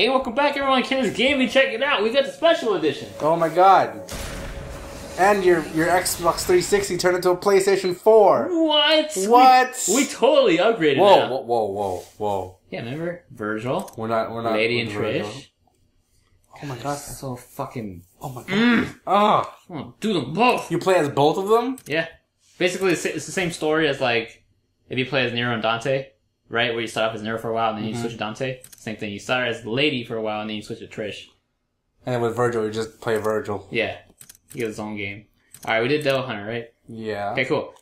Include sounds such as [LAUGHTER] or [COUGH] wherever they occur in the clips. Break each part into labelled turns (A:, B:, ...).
A: Hey, welcome back, everyone. Ken's Gaming. Check it out. We got the special edition.
B: Oh my god. And your your Xbox 360 turned into a PlayStation 4.
A: What?
B: What?
A: We, we totally upgraded
B: Whoa,
A: now.
B: whoa, whoa, whoa, whoa.
A: Yeah, remember Vergil,
B: We're not, we're not.
A: Lady and Trish.
B: Oh my god.
A: That's so fucking.
B: Oh my god. Oh,
A: Oh, do them both.
B: you play as both of them?
A: Yeah. Basically, it's the same story as like if you play as Nero and Dante, right? Where you start off as Nero for a while and then you
B: Mm-hmm.
A: switch to Dante. Same thing. You start as the lady for a while and then you switch to Trish.
B: And then with Vergil, you just play Vergil.
A: Yeah. He gets his own game. All right, we did Devil Hunter, right?
B: Yeah.
A: Okay, cool.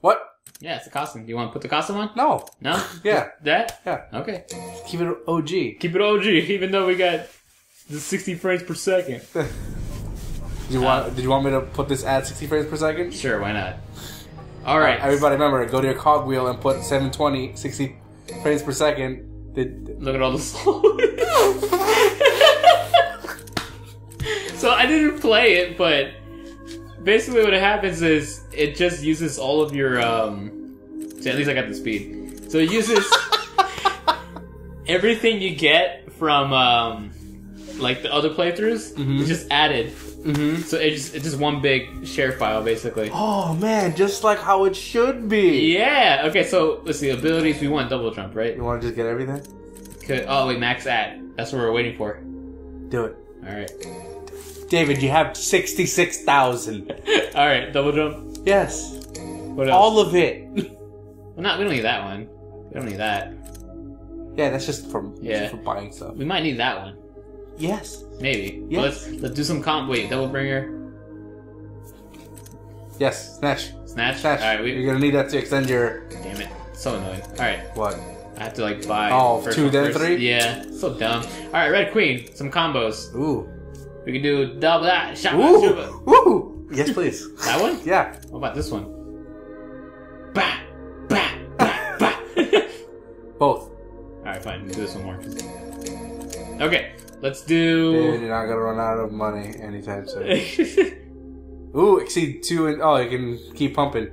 B: What?
A: Yeah, it's a costume. Do you want to put the costume on?
B: No.
A: No? [LAUGHS]
B: Yeah.
A: That?
B: Yeah.
A: Okay.
B: Keep it OG.
A: Keep it OG, [LAUGHS] even though we got the 60 frames per second.
B: Did [LAUGHS] you want? Did you want me to put this at 60 frames per second?
A: Sure, why not? All right.
B: Everybody, remember, go to your cogwheel and put 720, 60 frames per second. Did,
A: Look at all the [LAUGHS] So I didn't play it, but basically what happens is it just uses all of your um so at least I got the speed. So it uses [LAUGHS] everything you get from um like the other playthroughs it's just added.
B: mm-hmm.
A: So it's just it's just one big share file basically.
B: Oh man, just like how it should be.
A: Yeah. Okay. So let's see. Abilities. We want double jump, right?
B: You want to just get everything?
A: Could, oh wait, max act. That's what we're waiting for.
B: Do it.
A: All right.
B: David, you have 66,000. [LAUGHS]
A: All right. Double jump.
B: Yes.
A: What else?
B: All of it. [LAUGHS]
A: Well, not. We don't need that one. We don't need that.
B: yeah, that's just for,
A: Yeah.
B: just for buying stuff.
A: We might need that one.
B: Yes.
A: Maybe.
B: Yes.
A: Let's let's do some comp. Wait, double bringer,
B: Yes, snatch.
A: snatch.
B: Snatch.
A: All right. We.
B: You're gonna need that to extend your.
A: Damn it. So annoying. All right.
B: What?
A: I have to like buy.
B: Oh,
A: first
B: two, then
A: first.
B: three?
A: Yeah. So dumb. All right. Red Queen. Some combos.
B: Ooh.
A: We can do double that. Shot.
B: Ooh. Ooh. Yes, please. [LAUGHS]
A: That one.
B: yeah.
A: What about this one? Bah. Bah. Bah. Bah. [LAUGHS]
B: Both.
A: All right. Fine. We'll do this one more. Okay. Let's do.
B: you're not gonna run out of money anytime soon. [LAUGHS] Ooh, exceed two and oh, you can keep pumping.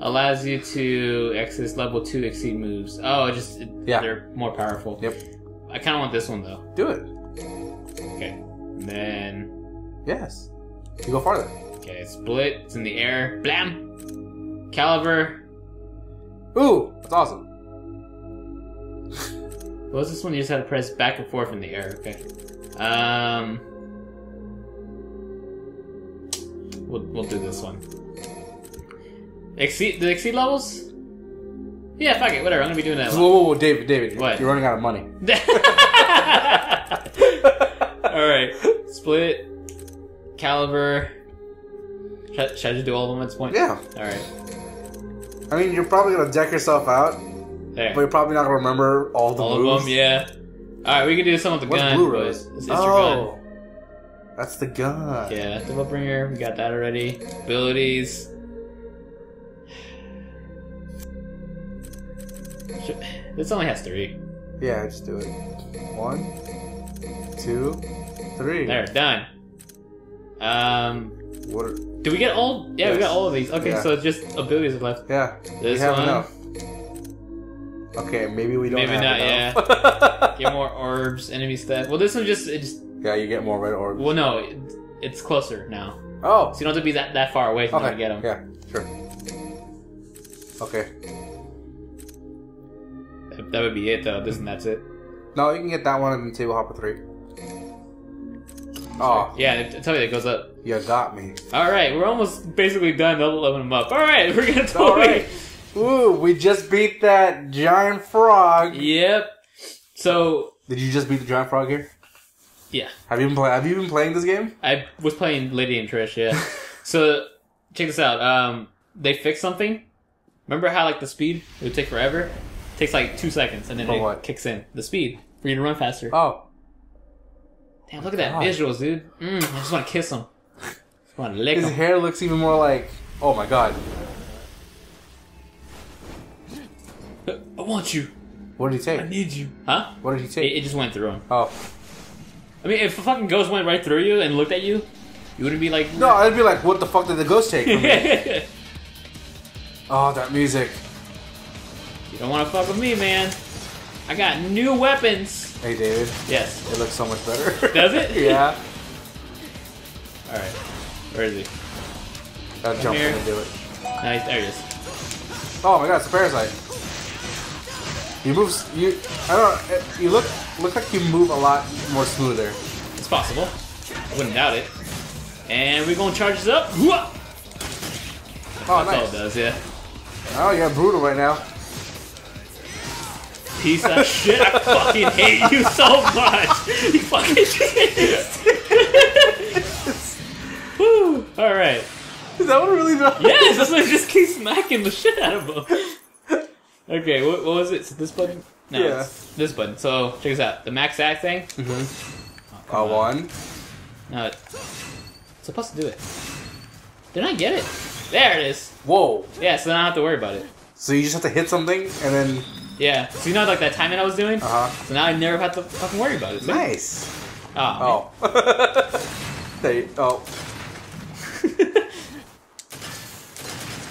A: allows you to access level two exceed moves. Oh, just it,
B: Yeah.
A: they're more powerful.
B: Yep.
A: I kind of want this one though.
B: Do it.
A: Okay, and then
B: Yes. You go farther.
A: okay, split. It's in the air. Blam. Calibur.
B: Ooh, that's awesome.
A: What was this one? You just had to press back and forth in the air. Okay. Um. We'll we'll do this one. Exceed the exceed levels. Yeah, fuck it. Whatever. I'm gonna be doing that.
B: Whoa, whoa, whoa, David, David,
A: What?
B: you're running out of money. [LAUGHS] [LAUGHS]
A: All right, split, calibur. Should, should I just do all of them at this point?
B: Yeah.
A: All right.
B: I mean, you're probably gonna deck yourself out,
A: There.
B: but you're probably not gonna remember all the
A: all
B: moves.
A: of them. Yeah. All right, we can do some with the
B: What's
A: gun.
B: blue rose?
A: It's, it's
B: oh, that's the gun.
A: gun. Yeah, the bringer. We got that already. Abilities. This only has three.
B: Yeah, just do it. One, two, three.
A: There, done. Um,
B: What? Are,
A: do we get all? Yeah, we got all of these. Okay,
B: Yeah.
A: so it's just abilities left.
B: yeah,
A: This
B: we have
A: one.
B: enough. Okay, maybe we don't.
A: Maybe not,
B: enough. [LAUGHS]
A: Get more orbs, enemy stat. Well, this one just it just
B: yeah, you get more red orbs.
A: well no, it, it's closer now,
B: Oh,
A: so you don't have to be that, that far away from
B: okay.
A: to get them.
B: Yeah, sure. Okay.
A: That, that would be it though. This and that's it.
B: No, you can get that one in the table hopper three. Oh,
A: Yeah, I tell you that goes up.
B: you got me.
A: All right, we're almost basically done leveling them up. All right, we're gonna
B: All
A: totally.
B: Ooh, we just beat that giant frog.
A: Yep. So
B: Did you just beat the giant frog here?
A: yeah,
B: Have you been playing? Have you been playing this game?
A: I was playing Lady and Trish. Yeah. [LAUGHS] so check this out. Um, they fixed something. Remember how like the speed it would take forever? It takes like two seconds and then
B: For
A: it
B: what?
A: kicks in. The speed for you to run faster.
B: Oh,
A: Damn, look at that
B: God.
A: visuals, dude. Mm, I just want to kiss him. [LAUGHS] Just want to lick
B: his
A: him.
B: hair looks even more like. Oh my god,
A: I want you.
B: what did he take?
A: I need you. Huh?
B: What did he take?
A: it just went through him.
B: Oh
A: I mean, if a fucking ghost went right through you and looked at you, you wouldn't be like.
B: no, I'd be like, what the fuck did the ghost take from me? [LAUGHS] oh, that music.
A: You don't want to fuck with me, man. I got new weapons.
B: Hey, David.
A: Yes.
B: It looks so much better.
A: Does it? [LAUGHS]
B: yeah.
A: All right. Where is he?
B: I'll jump
A: here.
B: in and do it.
A: Nice. There he is.
B: Oh my god, it's a parasite. You move. You. I don't. know, You look. Look like you move a lot more smoother.
A: It's possible. I wouldn't doubt it. And we're gonna charge this up. Hooah!
B: Oh,
A: That's all it
B: nice.
A: does, yeah.
B: Oh, brutal right now.
A: Piece of [LAUGHS] shit. I fucking hate you so much. You fucking [LAUGHS] Woo. All right.
B: Is that what it really does?
A: Yes, that's why I just keep smacking the shit out of him. Okay, what, what was it? So this button? No,
B: Yeah.
A: it's this button. So check this out. The max act thing.
B: Mm-hmm. A one.
A: No, it- it's supposed to do it. Did I get it? There it is.
B: Whoa.
A: Yeah, so then I don't have to worry about it.
B: So you just have to hit something and then.
A: Yeah. So you know like that timing I was doing?
B: Uh huh.
A: So now I never have to fucking worry about it. See?
B: Nice.
A: Oh.
B: Oh. [LAUGHS] there you, oh.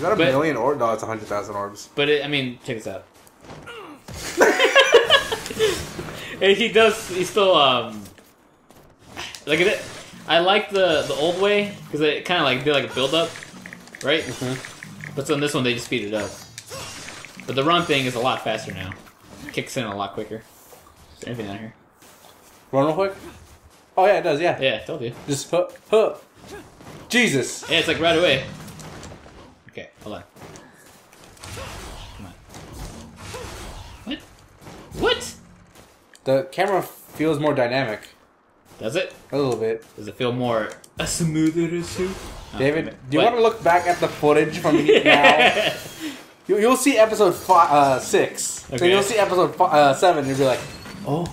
B: Is that a
A: But-
B: million orbs? No, it's a hundred thousand orbs.
A: But it, I mean, check this out. And [LAUGHS] he does. He still um. Look at it. I like the the old way because it kind of like did like a build up, right? But so in this one they just speed it up. But the run thing is a lot faster now. Kicks in a lot quicker. Is there anything down here?
B: Run real quick. Oh yeah, it does. Yeah.
A: Yeah, I told you.
B: Just huh, huh. Jesus.
A: Yeah, it's like right away. Okay, hold on. Come on. What? What?
B: The camera feels more dynamic.
A: Does it?
B: A little bit.
A: Does it feel more a smoother suit? Oh,
B: David,
A: wait,
B: do you want to look back at the footage from [LAUGHS] now? You, you'll see episode five, uh, six.
A: Okay.
B: you'll see episode fi- uh, seven. You'll be like,
A: Oh.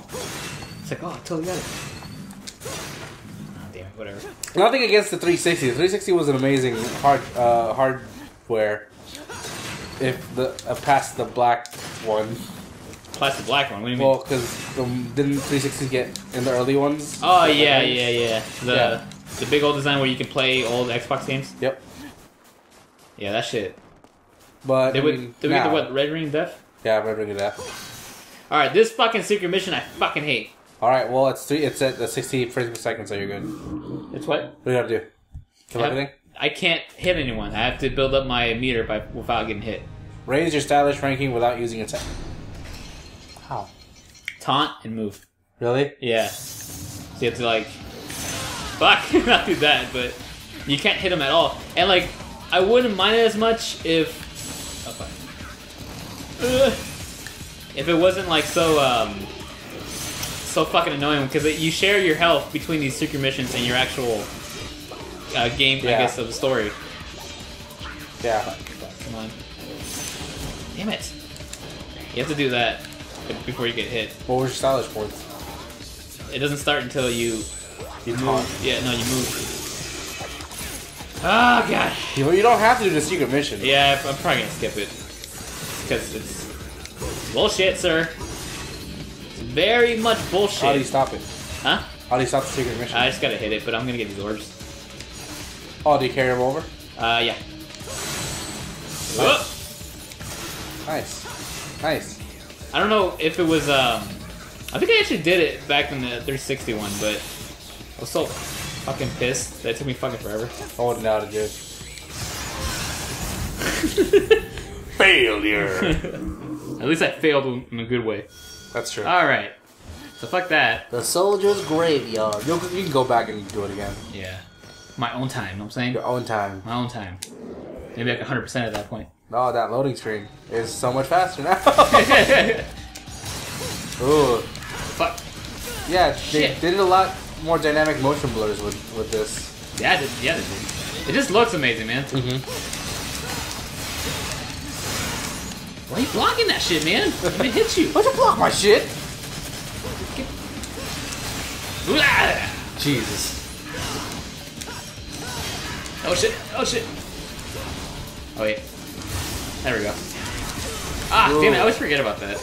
A: It's like, oh, I totally got it. Oh, damn it, whatever.
B: nothing against the 360. The 360 was an amazing hard uh, hardware. If the uh, past the black one,
A: Past the black one, what do you mean?
B: well, because didn't 360s get in the early ones?
A: oh, yeah, yeah, yeah. The,
B: Yeah.
A: the big old design where you can play old Xbox games?
B: Yep.
A: Yeah, that shit.
B: But
A: Did we, did we get the what, Red Ring of Death?
B: Yeah, Red Ring remembering that.
A: Alright, this fucking secret mission I fucking hate.
B: All right, well, it's three. It's at the 60 frames per second, so you're good.
A: It's what?
B: What do you gotta do? Kill
A: Yep.
B: everything.
A: I can't hit anyone. I have to build up my meter by without getting hit.
B: Raise your stylish ranking without using attack. How?
A: Taunt and move.
B: Really?
A: Yeah. So you have to like, fuck, [LAUGHS] not do that, but you can't hit him at all. And like, I wouldn't mind it as much if, oh fuck, Ugh. if it wasn't like so um, so fucking annoying because you share your health between these secret missions and your actual uh, game, I guess, of the story.
B: Yeah.
A: Fuck, come on, damn it! You have to do that before you get hit.
B: What was your stylish points?
A: It doesn't start until you
B: You
A: move.
B: taunt.
A: Yeah, no, you move. Oh god.
B: You, you don't have to do the secret mission.
A: Yeah, I'm probably gonna skip it because it's bullshit, sir. It's very much bullshit.
B: How do you stop it?
A: Huh?
B: How do you stop the secret mission?
A: I just gotta hit it, but I'm gonna get these orbs.
B: Oh, do you carry him over?
A: Uh, yeah. Whoop.
B: Nice. Nice.
A: I don't know if it was. Um, I think I actually did it back in the 360 one, but I was so fucking pissed that it took me fucking forever.
B: I wouldn't know how to do it. [LAUGHS] Failure.
A: At least I failed in a good way.
B: That's true.
A: All right. So fuck that.
B: the soldier's graveyard. You'll, you can go back and do it again.
A: Yeah. My own time, You know what I'm saying?
B: Your own time.
A: My own time. Maybe like 100% at that point.
B: Oh, that loading screen is so much faster now. [LAUGHS] Ooh.
A: Fuck.
B: Yeah, they,
A: Shit.
B: they did a lot more dynamic motion blurs with, with this.
A: Yeah, did- yeah, it did. It just looks amazing, man.
B: Mm-hmm.
A: Why are you blocking that shit, man? Let me hit you. [LAUGHS]
B: Why'd you block my shit?
A: Blah!
B: Jesus.
A: Oh shit! Oh shit! Oh wait. There we go. Ah, damn it! I always forget about that.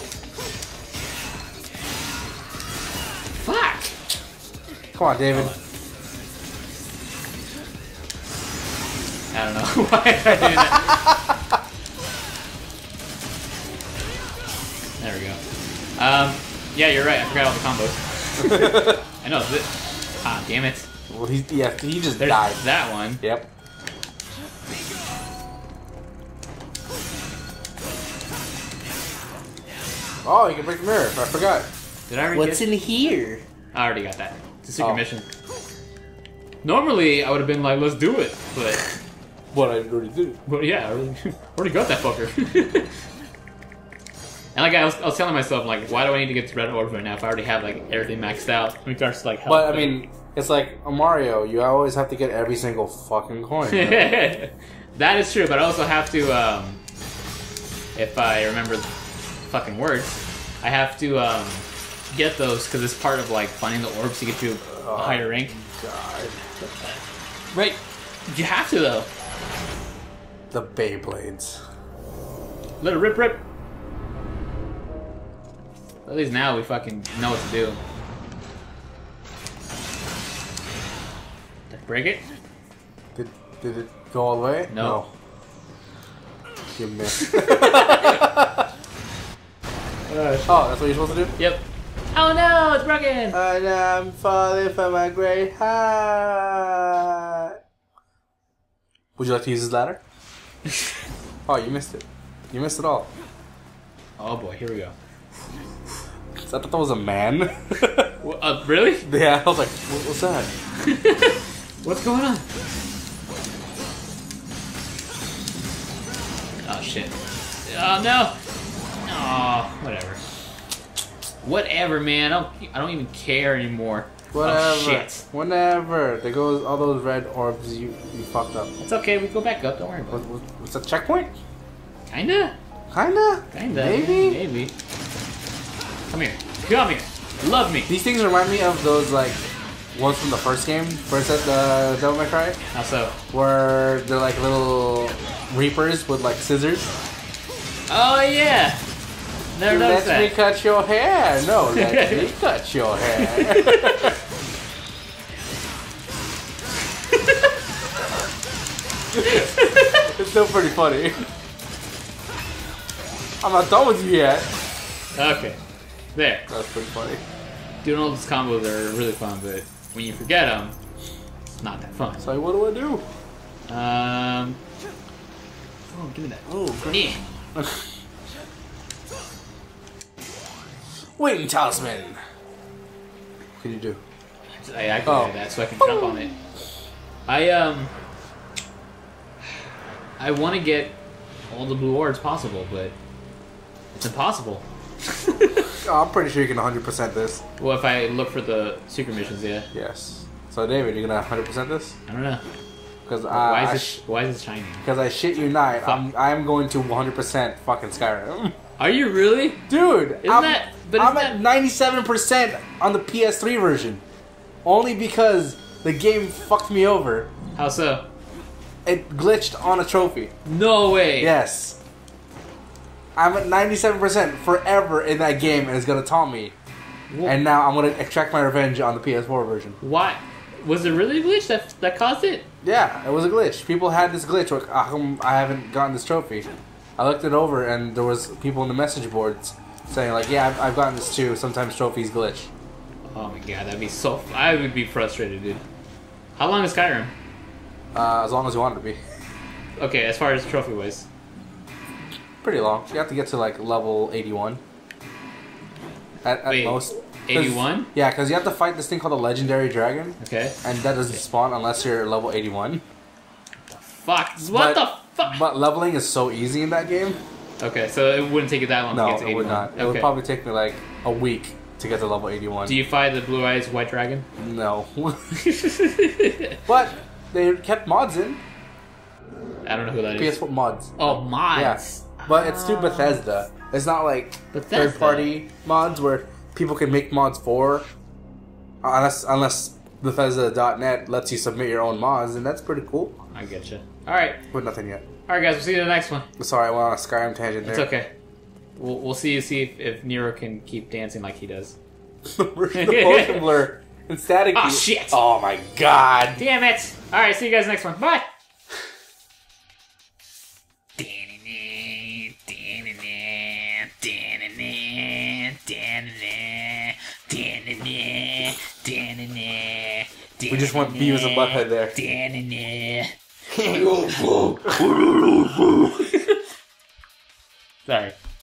A: Fuck!
B: Come on, David.
A: I don't know [LAUGHS] why did I do that. there we go. Um, yeah, you're right. I forgot all the combos. [LAUGHS] I know. Ah, damn it.
B: Well, he yeah, he just
A: There's
B: died.
A: that one.
B: Yep. Oh, you can break the mirror. I forgot.
A: Did I already
B: What's
A: get?
B: in here?
A: I already got that. It's a secret
B: Oh.
A: mission. Normally, I would have been like, let's do it. But,
B: What I already did.
A: but yeah, I already, [LAUGHS] already got that fucker. [LAUGHS] and like, I was, I was telling myself, like, why do I need to get to red orbs right now if I already have, like, everything maxed out in regards to, like, health?
B: But I mean, it's like a Mario. You always have to get every single fucking coin. right? [LAUGHS]
A: that is true, but I also have to, um, if I remember the fucking words, I have to um, get those because it's part of like finding the orbs to get you a higher rank.
B: God,
A: Right? You have to though.
B: the Beyblades.
A: Let it rip, rip. At least now we fucking know what to do. Did I break it?
B: Did did it go all the way?
A: No.
B: You missed. [LAUGHS] oh, that's what you're supposed to do.
A: Yep. Oh no, it's broken.
B: And I'm falling from a great height. Would you like to use this ladder? [LAUGHS] oh, you missed it. You missed it all.
A: Oh boy, here we go.
B: I thought that was a man. [LAUGHS]
A: Wha- Uh, really?
B: yeah, I was like, what, what's that? [LAUGHS]
A: What's going on? Oh shit. Oh no. Oh, whatever. Whatever, man. I don't. I don't even care anymore.
B: Oh, whatever.
A: Oh shit.
B: Whenever there goes all those red orbs, you you fucked up.
A: It's okay. We go back up. Don't worry about
B: what, what's a checkpoint?
A: Kinda.
B: Kinda.
A: Kinda.
B: Maybe.
A: Maybe. Come here. Come here. Love me.
B: These things remind me of those like ones from the first game, first at the Devil May Cry,
A: How so?
B: where they're like little reapers with like scissors.
A: Oh yeah. Never
B: Let [LAUGHS] me cut your hair. No, let me cut your hair. it's still pretty funny. I'm not done with you yet.
A: Okay. There.
B: That's pretty funny.
A: Doing all these combos are really fun, but when you forget them, it's not that fun.
B: So what do I do?
A: Um. Oh, give me that.
B: Oh,
A: Yeah. [LAUGHS]
B: Waiting talisman. What can you do?
A: I activated
B: Oh.
A: that so I can jump on it. I um. I want to get all the blue orbs possible, but it's impossible. [LAUGHS]
B: Oh, I'm pretty sure you can 100% this.
A: Well, if I look for the secret missions, yeah.
B: Yes. So David, you're gonna 100% this?
A: I don't know.
B: Because
A: why
B: I,
A: is this? Why is this shiny?
B: because I shit you not, I'm I'm going to 100% fucking Skyrim.
A: Are you really?
B: Dude,
A: Isn't
B: I'm,
A: that- but
B: I'm at 97% on the PS3 version. Only because the game fucked me over.
A: How so?
B: It glitched on a trophy.
A: No way.
B: Yes. I'm at 97% forever in that game and it's gonna taunt me.
A: Wh-
B: And now I'm gonna extract my revenge on the PS4 version.
A: Why? Was it really a glitch that that caused it?
B: Yeah, it was a glitch. People had this glitch. Like, how come I haven't gotten this trophy? I looked it over, and there was people in the message boards saying like, "Yeah, I've, I've gotten this too. Sometimes trophies glitch."
A: Oh my god, that'd be so. I would be frustrated, dude. How long is Skyrim?
B: Uh, as long as you want it to be.
A: Okay, as far as trophy wise.
B: Pretty long. You have to get to like level 81. At, at
A: Wait,
B: most.
A: 81?
B: Yeah, because you have to fight this thing called a legendary dragon,
A: Okay.
B: and that doesn't spawn unless you're level 81.
A: Fuck. What
B: But-
A: the fuck?
B: But leveling is so easy in that game.
A: Okay, so it wouldn't take you that long
B: No,
A: to get to
B: it would not. It would probably take me like a week to get to level 81.
A: Do you fight the blue eyes white dragon?
B: No. [LAUGHS] [LAUGHS] but they kept mods in.
A: I don't know who that is.
B: PS4 mods.
A: Oh, mods.
B: Yeah. But it's through Bethesda. It's not like
A: Bethesda.
B: third party mods where people can make mods for. Unless unless Bethesda.net lets you submit your own mods, and that's pretty cool.
A: I get you. All right,
B: But nothing yet.
A: All right, guys. We'll see you in the next one.
B: Sorry, I went on a Skyrim tangent
A: It's okay. We'll, we'll see you see if, if Nero can keep dancing like he does. [LAUGHS]
B: the motion blur and static.
A: Ah, shit.
B: Oh my god.
A: Damn it! All right, see you guys next one. Bye. [LAUGHS] We just want Beavis and Butthead there. [LAUGHS]
C: Sorry. [LAUGHS]